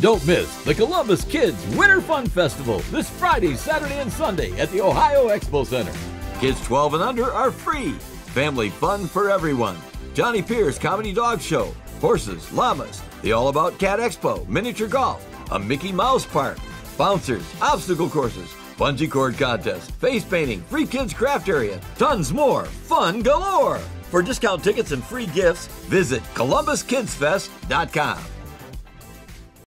Don't miss the Columbus Kids Winter Fun Festival this Friday, Saturday, and Sunday at the Ohio Expo Center. Kids 12 and under are free. Family fun for everyone. Johnny Peers Comedy Dog Show, horses, llamas, the All About Cat Expo, miniature golf, a Mickey Mouse Park, bouncers, obstacle courses, bungee cord contest, face painting, free kids craft area, tons more. Fun galore! For discount tickets and free gifts, visit ColumbusKidsFest.com.